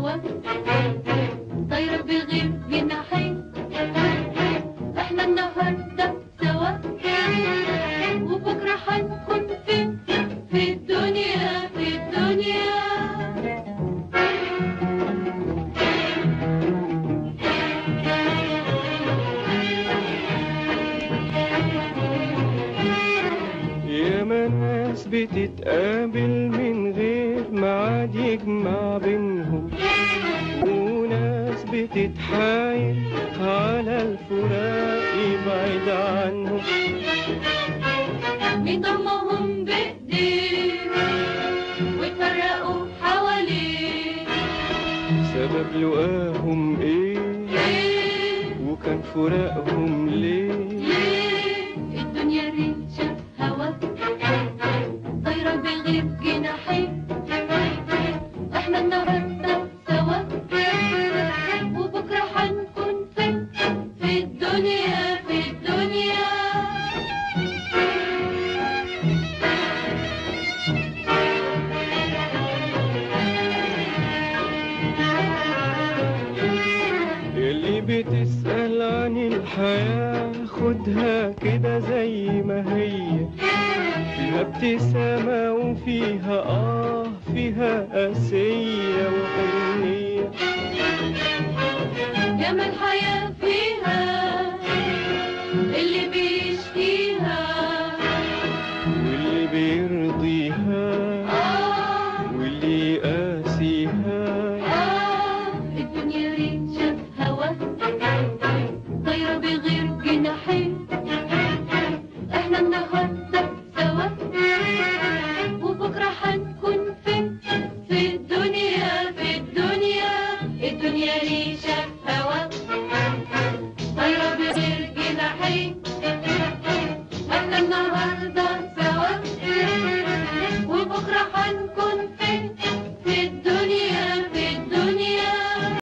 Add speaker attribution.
Speaker 1: الهوا طايرة بغير جناحين إحنا النهاردة سوا. وبكرة حنكون فين في الدنيا في الدنيا.
Speaker 2: ياما ناس بتتقابل من غير ميعاد يجمع بين بتتحايل على الفراق يبعد عنهم
Speaker 1: مين ضمهم بإيديه واتفرقوا حواليه.
Speaker 2: سبب لقاهم إيه؟
Speaker 1: ليه
Speaker 2: وكان فراقهم ليه؟ بتسأل عن الحياة خدها كده زي ما هي. فيها ابتسامة وفيها آه فيها قاسية وحنية.
Speaker 1: ياما الحياة في شهوات طير بغير جناحي إحنا النهارده سوا. وبكرة هنكون فين